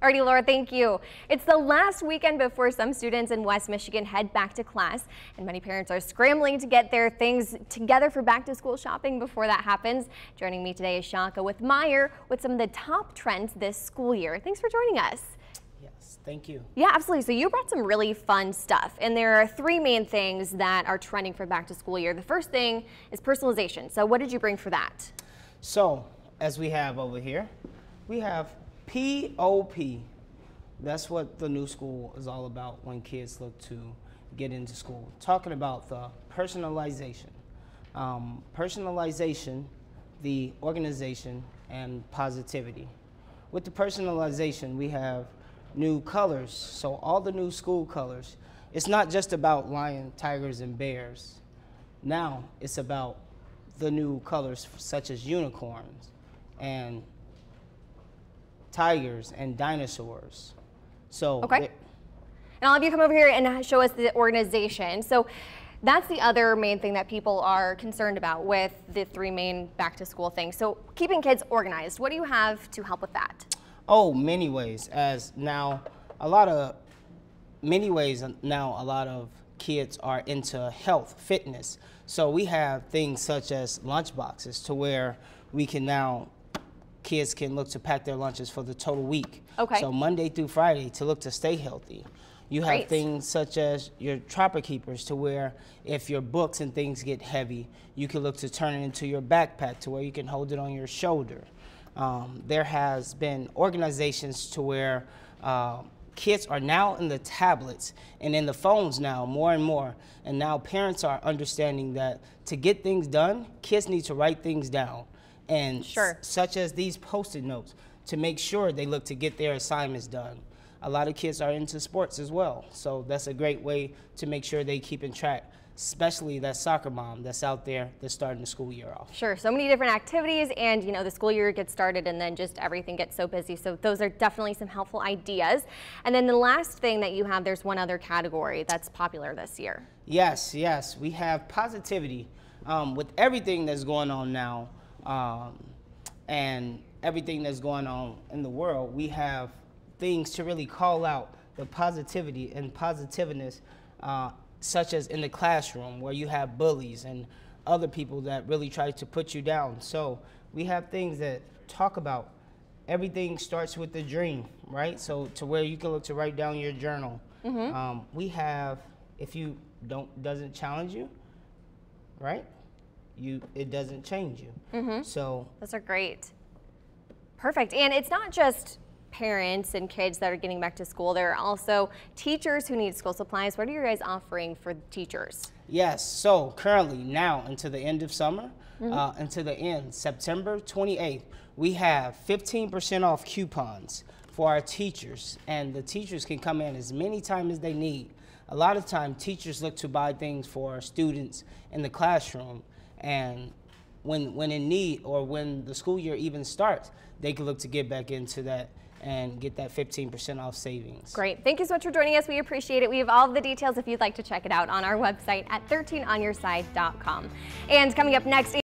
Alrighty, Laura, thank you. It's the last weekend before some students in West Michigan head back to class, and many parents are scrambling to get their things together for back to school shopping before that happens. Joining me today is Shaka with Meijer with some of the top trends this school year. Thanks for joining us. Yes, thank you. Yeah, absolutely. So you brought some really fun stuff, and there are three main things that are trending for back to school year. The first thing is personalization. So what did you bring for that? So, as we have over here, we have POP. That's what the new school is all about when kids look to get into school. Talking about the personalization. Um, personalization, the organization, and positivity. With the personalization, we have new colors. So all the new school colors. It's not just about lion, tigers, and bears. Now it's about the new colors such as unicorns and tigers and dinosaurs. So okay. and I'll have you come over here and show us the organization. So that's the other main thing that people are concerned about with the three main back to school things. So keeping kids organized, what do you have to help with that? Oh, many ways. As now, a lot of, many ways now, a lot of kids are into health, fitness. So we have things such as lunch boxes to where we can now kids can look to pack their lunches for the total week. Okay. So Monday through Friday to look to stay healthy. You have Great. things such as your trapper keepers to where if your books and things get heavy, you can look to turn it into your backpack to where you can hold it on your shoulder. Um, there has been organizations to where uh, kids are now in the tablets and in the phones now more and more. And now parents are understanding that to get things done, kids need to write things down and sure. such as these post-it notes to make sure they look to get their assignments done. A lot of kids are into sports as well, so that's a great way to make sure they keep in track especially that soccer mom that's out there that's starting the school year off. Sure, so many different activities and you know the school year gets started and then just everything gets so busy. So those are definitely some helpful ideas. And then the last thing that you have, there's one other category that's popular this year. Yes, yes, we have positivity. Um, with everything that's going on now, um, and everything that's going on in the world, we have things to really call out the positivity and positiveness, uh, such as in the classroom where you have bullies and other people that really try to put you down. So we have things that talk about everything starts with the dream, right? So to where you can look to write down your journal. Mm -hmm. um, we have, if you don't doesn't challenge you, right? You it doesn't change you. Mm-hmm. So those are great. Perfect. And it's not just parents and kids that are getting back to school. There are also teachers who need school supplies. What are you guys offering for teachers? Yes. So currently now until the end of summer, mm-hmm. uh, until the end, September 28th, we have 15% off coupons for our teachers. And the teachers can come in as many times as they need. A lot of time teachers look to buy things for our students in the classroom and when, when in need or when the school year even starts, they can look to get back into that and get that 15% off savings. Great. Thank you so much for joining us. We appreciate it. We have all of the details if you'd like to check it out on our website at 13onyourside.com. And coming up next,